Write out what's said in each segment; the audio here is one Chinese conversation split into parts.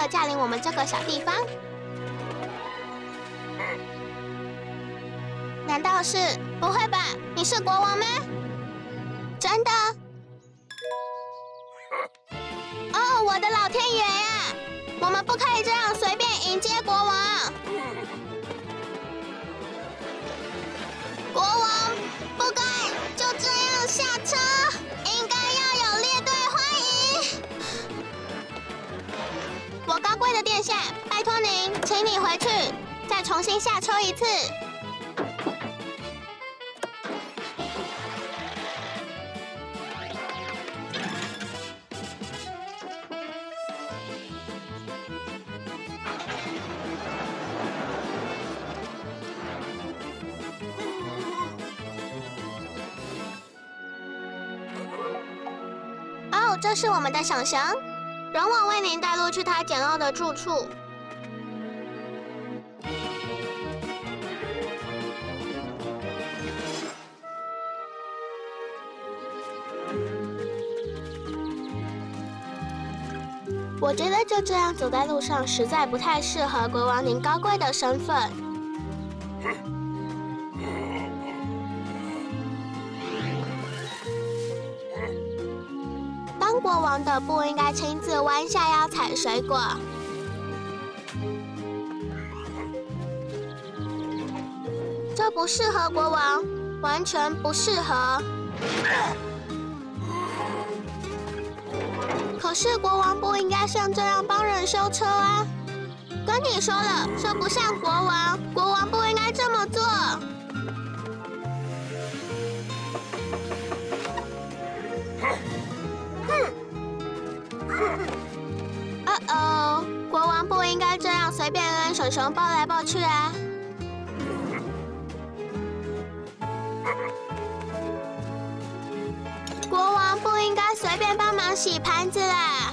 要驾临我们这个小地方？难道是？不会吧？你是国王吗？真的？我高贵的殿下，拜托您，请你回去，再重新下车一次。哦，这是我们的小熊，容我为您带路去他简陋的住处。我觉得就这样走在路上，实在不太适合国王您高贵的身份。的不应该亲自弯下腰采水果。这不适合国王，完全不适合。可是国王不应该像这样帮人修车啊！跟你说了，这不像国王，国王不应该这么做。熊抱来抱去啊！国王不应该随便帮忙洗盘子啦，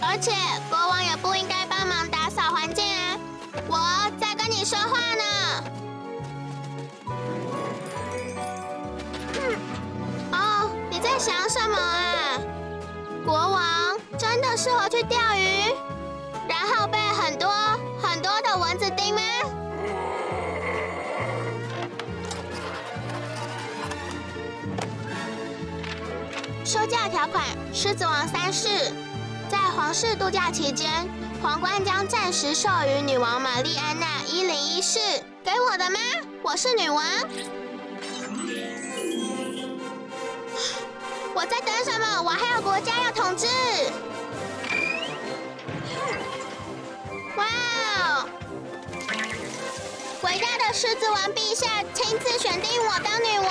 而且国王也不应该帮忙打扫环境啊！我在跟你说话呢。哦，你在想什么啊？国王真的适合去钓鱼，狮子王三世，在皇室度假期间，皇冠将暂时授予女王玛丽安娜一零一世。给我的吗？我是女王。我在等什么？我还有国家要统治。哇哦！伟大的狮子王陛下亲自选定我当女王。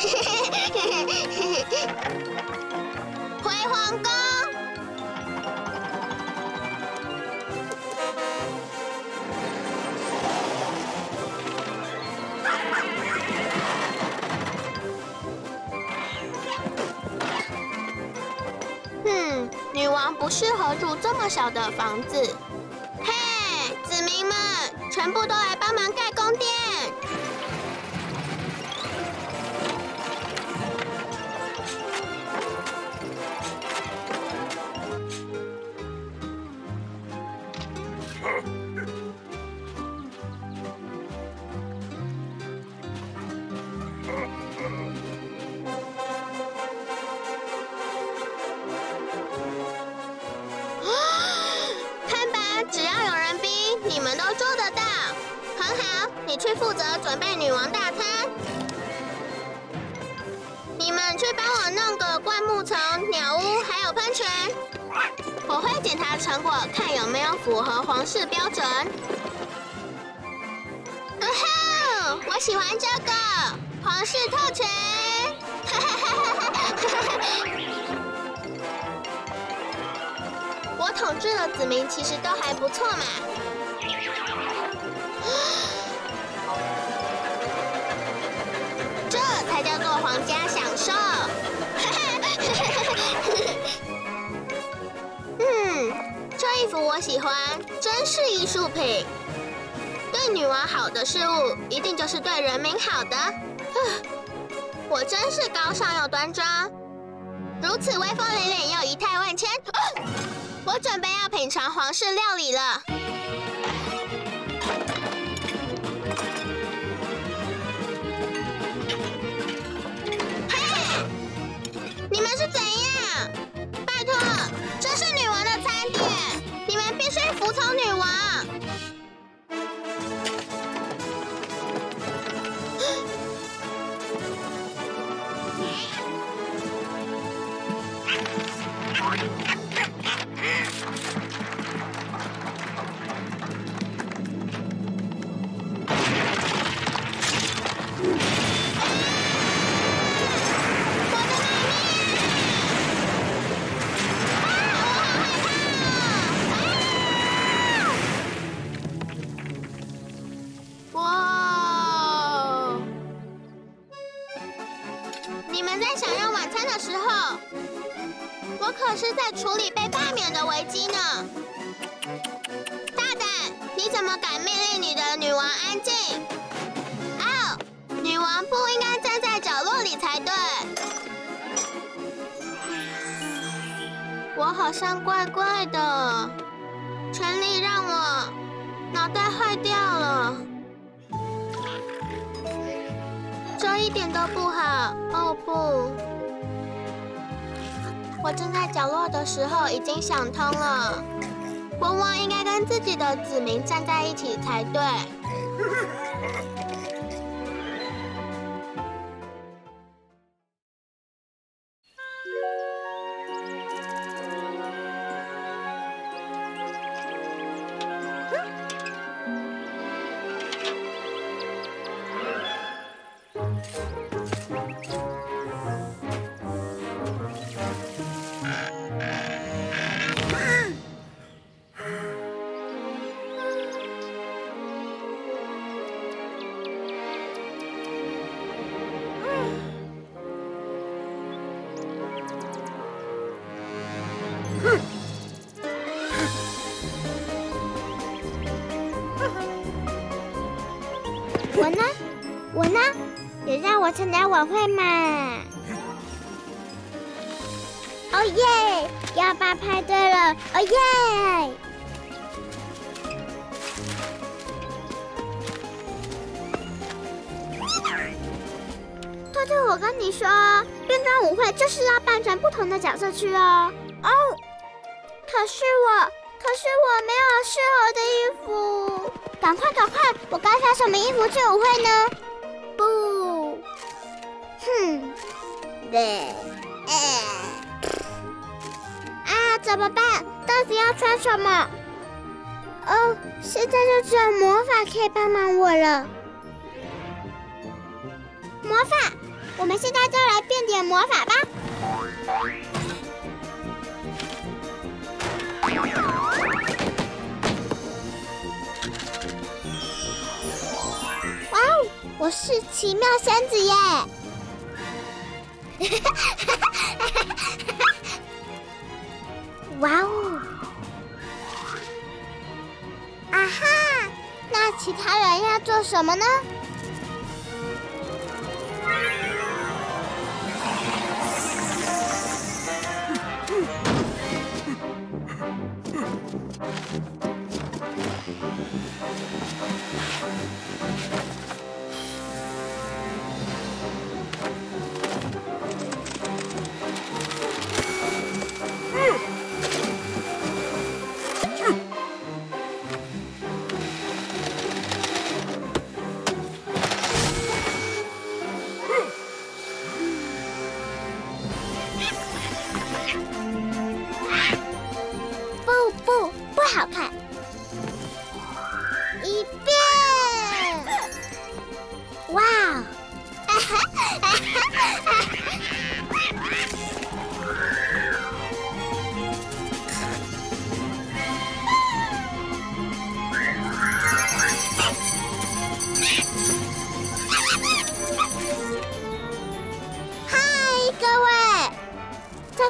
嘿嘿嘿回皇宫。嗯，女王不适合住这么小的房子。嘿，子民们，全部都来帮忙盖我会检查成果，看有没有符合皇室标准。嗯哼，我喜欢这个皇室特权。我统治的子民其实都还不错嘛。这才叫做皇家享我喜欢，真是艺术品。对女王好的事物，一定就是对人民好的。我真是高尚又端庄，如此威风凛凛又仪态万千。我准备要品尝皇室料理了。服从女王。这一点都不好。哦不，我正在角落的时候已经想通了，国王应该跟自己的子民站在一起才对。会嘛！哦耶！幺八派对了！哦耶！兔兔，我跟你说，变装舞会就是要扮成不同的角色去哦。哦，可是我，可是我没有适合的衣服。赶快，赶快！我该穿什么衣服去舞会呢？不，哼，对，哎，啊，怎么办？到底要穿什么？哦，现在就只有魔法可以帮忙我了。魔法，我们现在就来变点魔法吧。哇哦，我是奇妙仙子耶！哇哦！啊哈，那其他人要做什么呢？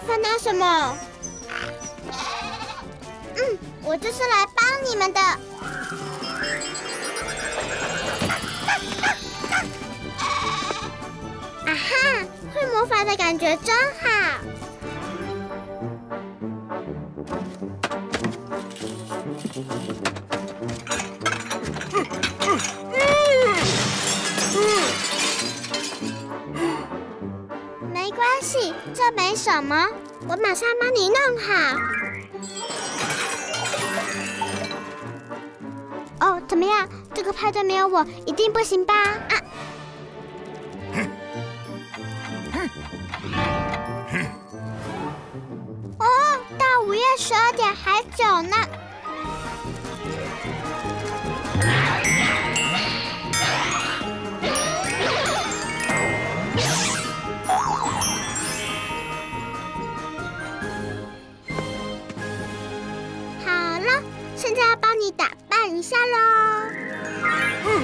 在烦恼什么？嗯，我就是来帮你们的。啊哈，会魔法的感觉真好。好吗，我马上帮你弄好。哦，怎么样？这个派对没有我一定不行吧？啊！一下喽。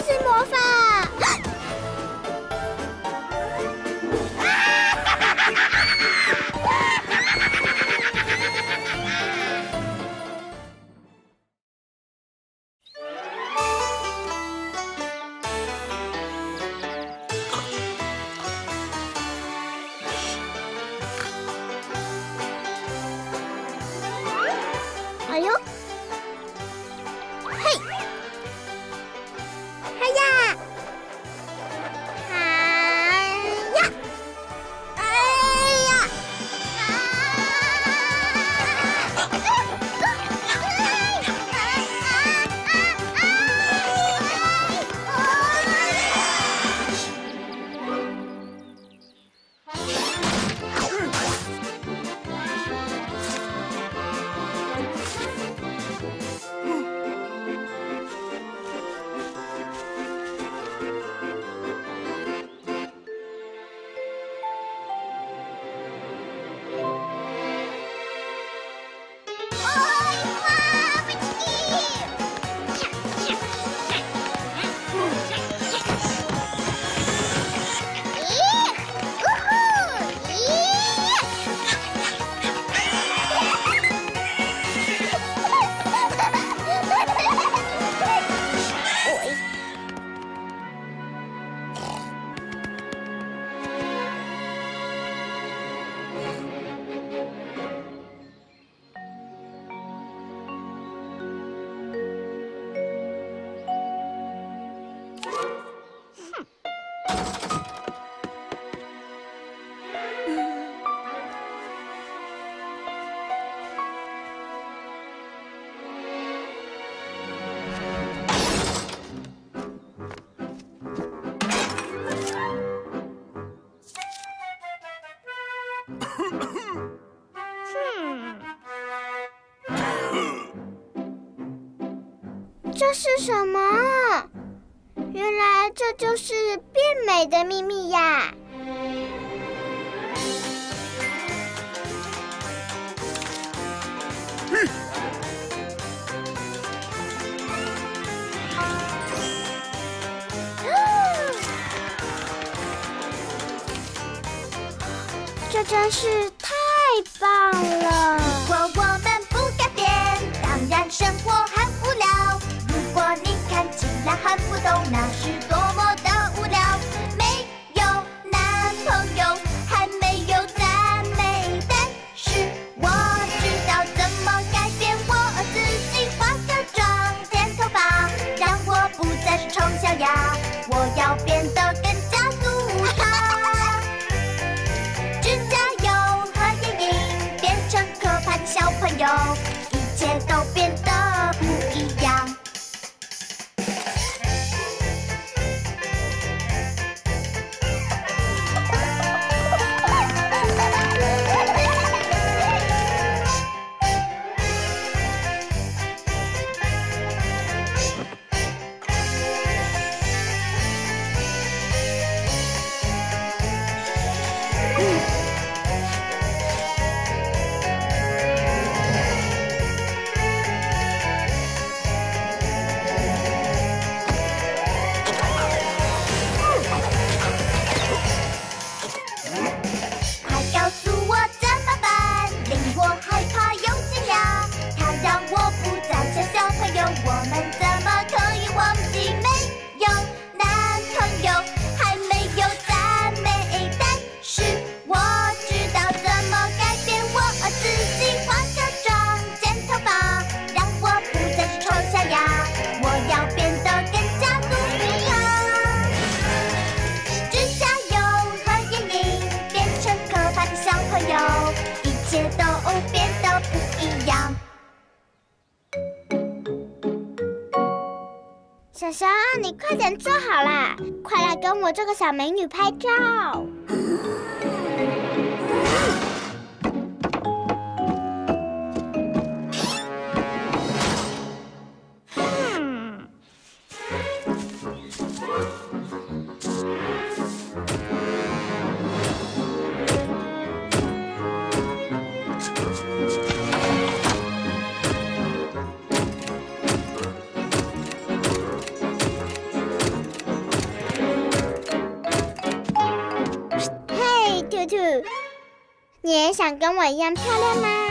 是魔法。这是什么？原来这就是变美的秘密呀！这真是太棒了！如果我们不改变，当然生活。看不懂，那是多么的无聊。没有男朋友，还没有赞美，但是我知道怎么改变我自己，化个妆，剪头发，让我不再是丑小鸭。我要变得更加独特。指甲油和眼影变成可怕的小朋友，一切都变得你快点做好啦！快来跟我这个小美女拍照。想跟我一样漂亮吗？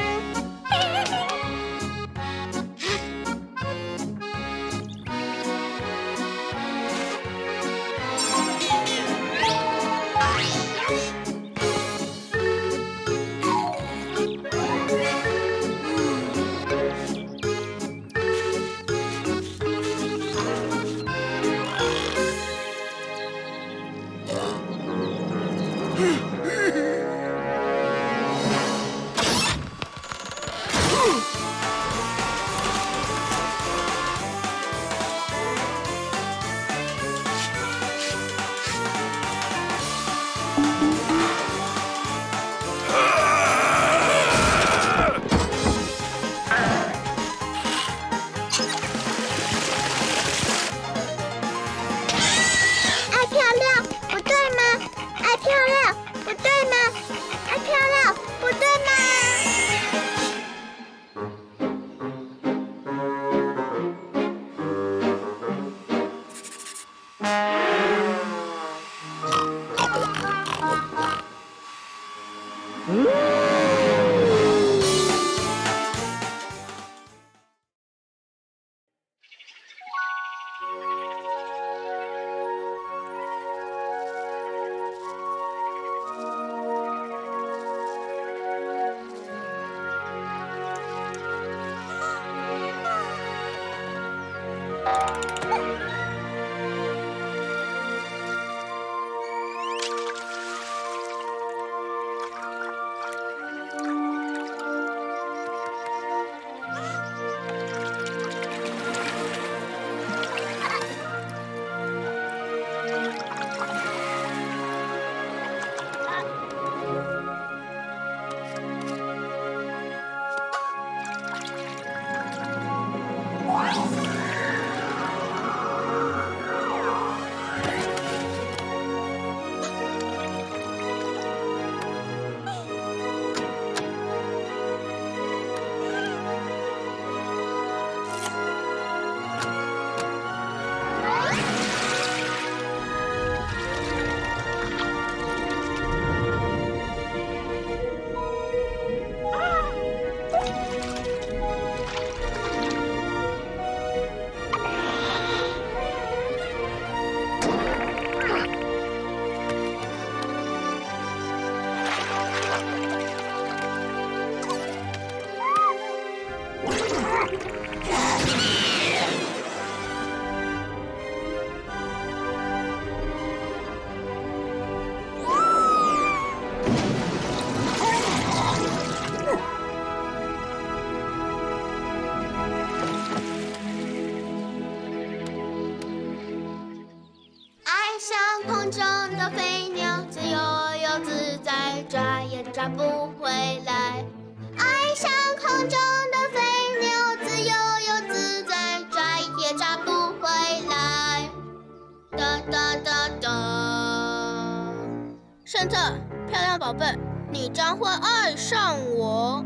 你将会爱上我。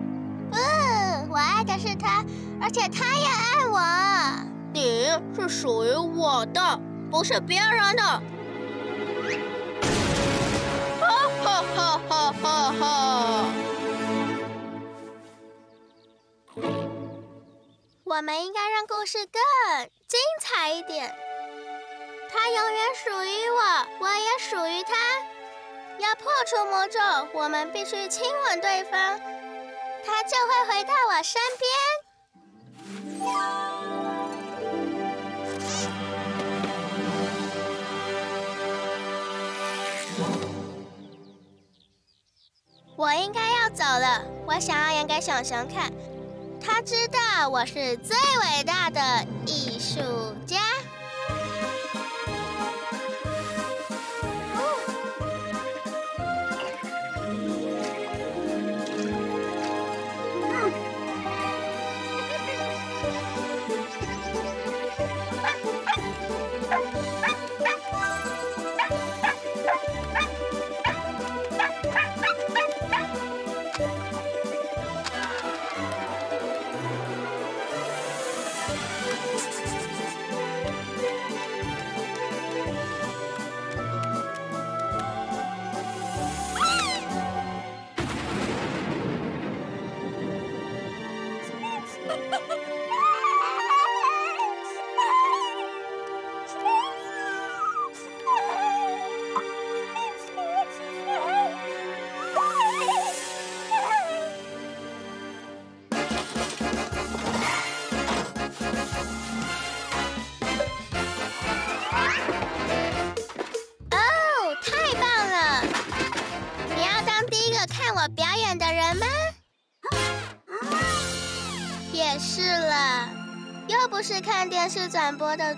嗯，我爱的是他，而且他也爱我。你是属于我的，不是别人的。哈哈哈哈哈哈！我们应该让故事更精彩一点。他永远属于我，我也属于他。要破除魔咒，我们必须亲吻对方，他就会回到我身边。我应该要走了。我想要演给熊熊看，他知道我是最伟大的艺术家。转播的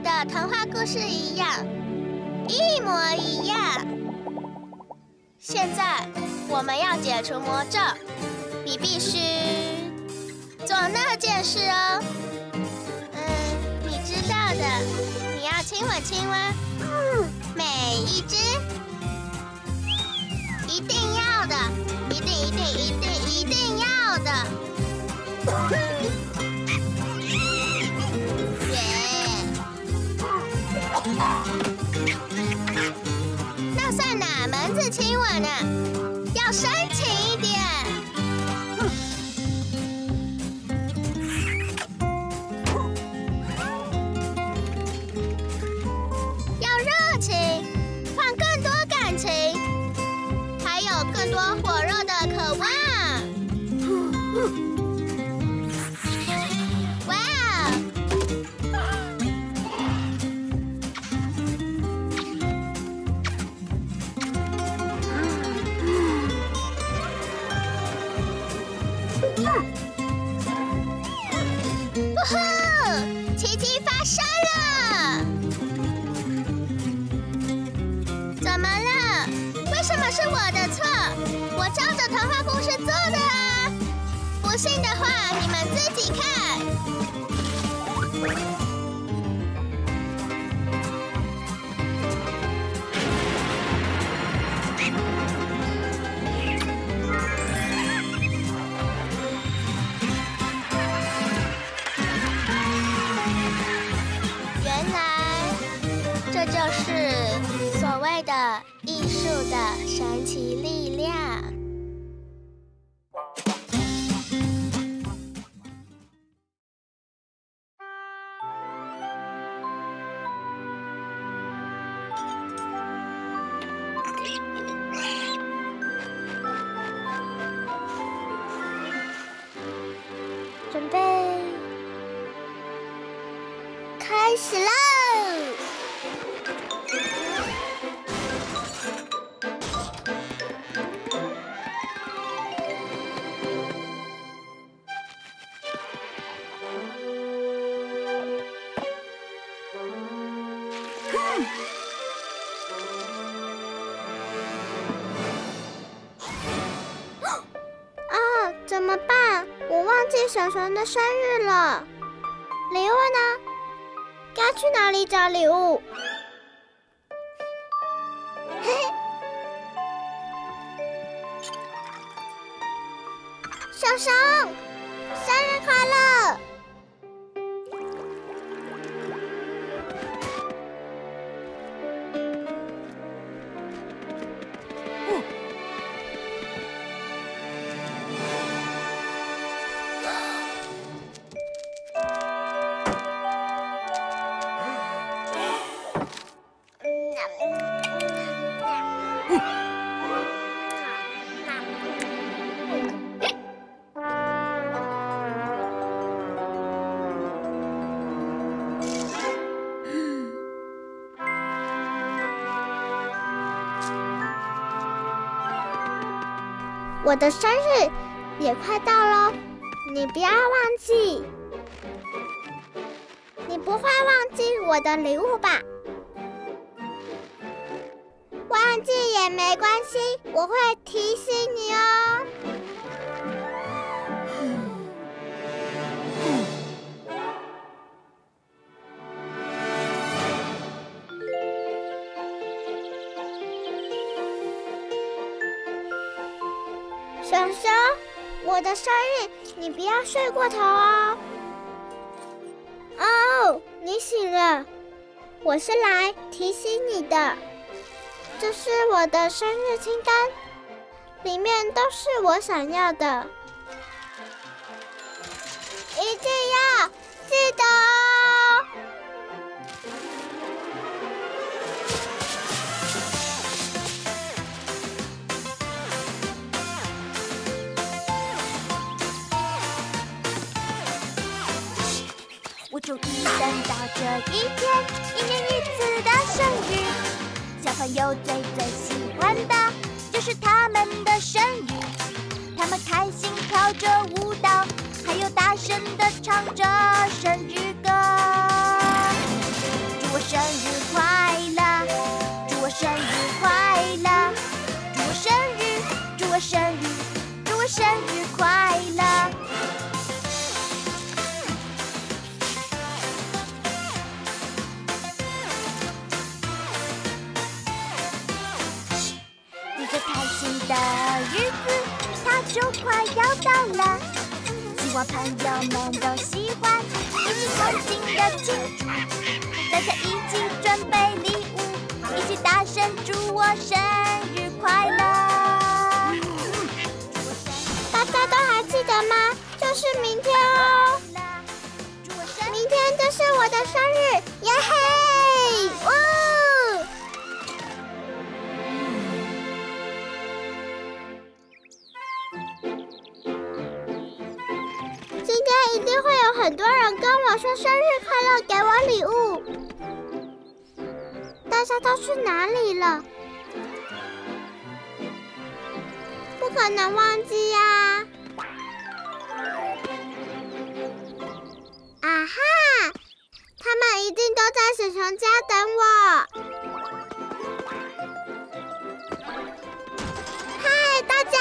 的童话故事一样，一模一样。现在我们要解除魔咒，你必须做那件事哦。嗯，你知道的，你要亲吻青蛙，每一只，一定要的，一定一定一定一定要的。亲我呢。始喽！啊，怎么办？我忘记小熊的生日了。礼物？我的生日也快到了，你不要忘记。你不会忘记我的礼物吧？忘记也没关系，我会提醒你哦。我是来提醒你的。这是我的生日清单，里面都是我想要的，一定要记得。祝一等到这一天，一年一次的生日。小朋友最最喜欢的就是他们的生日，他们开心跳着舞蹈，还有大声的唱着生日歌。祝我生日快乐！祝我生日快乐！祝我生日！祝我生日！祝我生日快乐！的日子，它就快要到了。希望朋友们都喜欢，一起开心的庆祝，大家一起准备礼物，一起大声祝我生日快乐。大家都还记得吗？就是明天哦，明天就是我的生日，耶嘿！我说生日快乐，给我礼物。大家都去哪里了？不可能忘记呀！啊哈，他们一定都在小熊家等我。嗨，大家！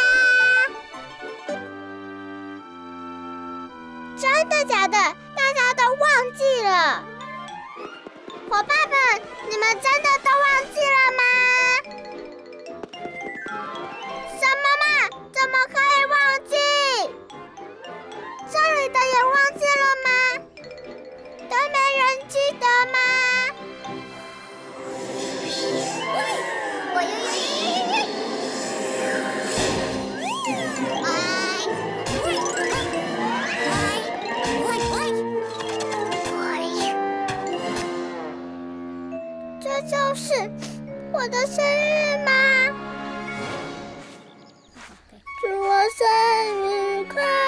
真的假的？忘记了。伙伴们你们真的都忘记了吗？什么嘛？怎么可以忘记？这里的也忘记了吗？都没人记得吗？是我的生日吗？祝我生日快乐！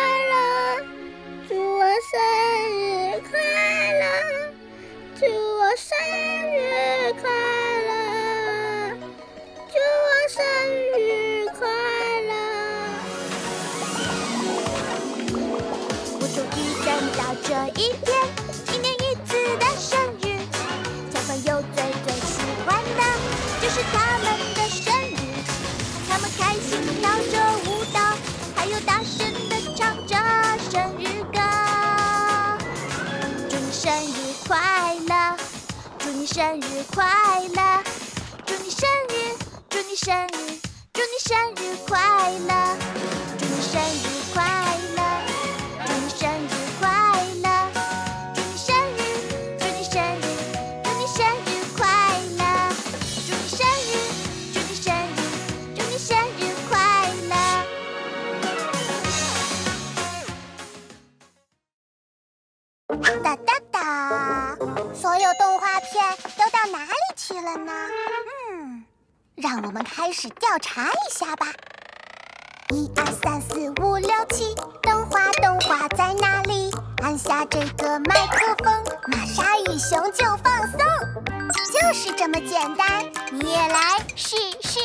日快乐，祝你生日，祝你生日，祝你生日快乐，到哪里去了呢？嗯，让我们开始调查一下吧。一二三四五六七，动画动画在哪里？按下这个麦克风，玛莎与熊就放松，就是这么简单，你也来试试。